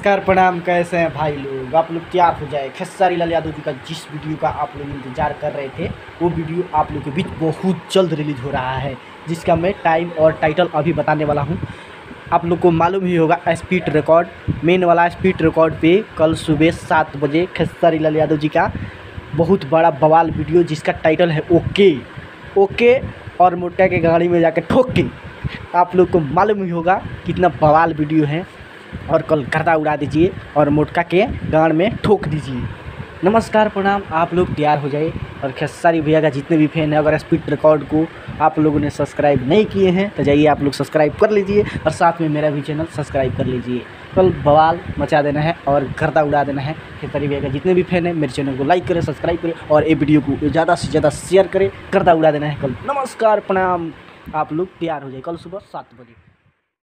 नमस्कार, प्रणाम, कैसे हैं भाई लोग? आप लोग तैयार हो जाए? खेसारी लाल यादव जी का जिस वीडियो का आप लोग इंतज़ार कर रहे थे, वो वीडियो आप लोग के बीच बहुत जल्द रिलीज़ हो रहा है, जिसका मैं टाइम और टाइटल अभी बताने वाला हूँ। आप लोग को मालूम ही होगा, स्पीड रिकॉर्ड, मेन वाला स्पीड रिकॉर्ड पे कल सुबह सात बजे खेसारी लाल यादव जी का बहुत बड़ा बवाल वीडियो, जिसका टाइटल है ओके। ओके और मोटा के गाड़ी में जाकर ठोक के आप लोग को मालूम ही होगा कितना बवाल वीडियो है। और कल गर्दा उड़ा दीजिए और मोटका के गाड़ में ठोक दीजिए। नमस्कार, प्रणाम। आप लोग तैयार हो जाइए। और खेसारी भैया का जितने भी फ़ैन हैं, अगर स्पीड रिकॉर्ड को आप लोगों ने सब्सक्राइब नहीं किए हैं तो जाइए आप लोग सब्सक्राइब कर लीजिए और साथ में मेरा भी चैनल सब्सक्राइब कर लीजिए। कल बवाल मचा देना है और गर्दा उड़ा देना है। खेसारी भैया का जितने भी फ़ैन हैं, मेरे चैनल को लाइक करें, सब्सक्राइब करें और ये वीडियो को ज़्यादा से ज़्यादा शेयर करें। गर्दा उड़ा देना है कल। नमस्कार, प्रणाम। आप लोग तैयार हो जाए कल सुबह सात बजे।